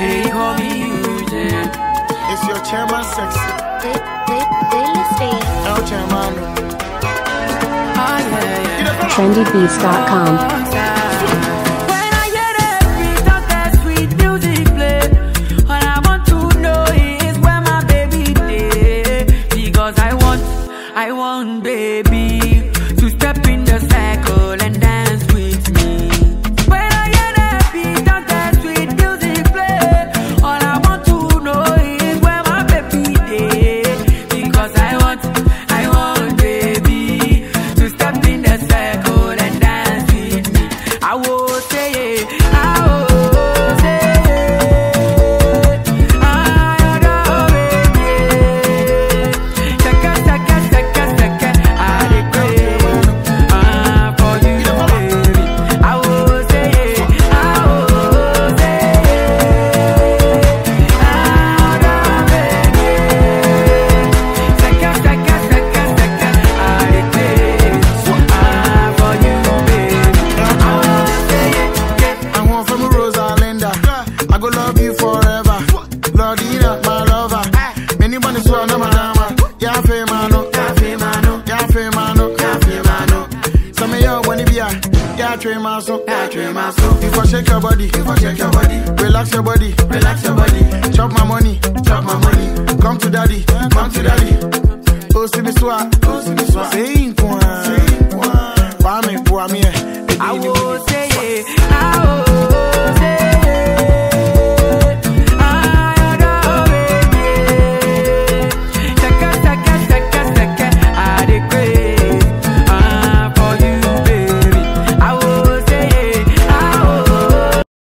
Hey, Kuami Eugene. It's your chairman sexy. De- de- Daily State. El chairman. Yeah, yeah. trendybeats.com. When I hear the beat of that sweet music play, all I want to know is where my baby day. Because I want, I want baby to step in the circle and dance a yeah, train my son. Yeah, train my son. If I shake your body, if I shake your body, relax your body, relax your body. Chop my money, chop my money. Come to daddy, come to daddy. Oh, see me swat, oh, see me swat. Say in kwa, say in kwa. Kwame, kwa me. I will